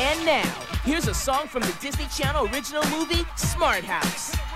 And now, here's a song from the Disney Channel original movie, Smart House.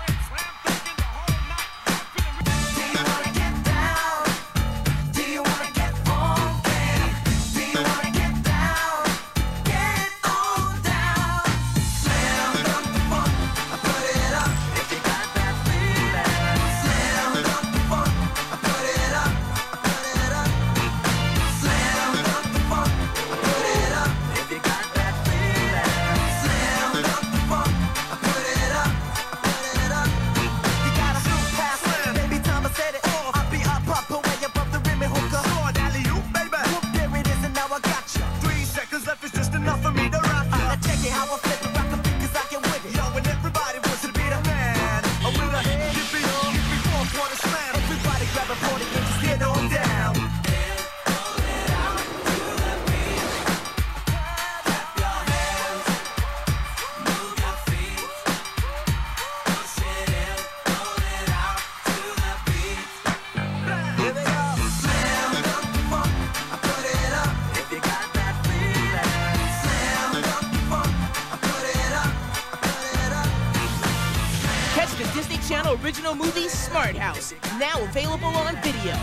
Channel original movie, Smart House, now available on video.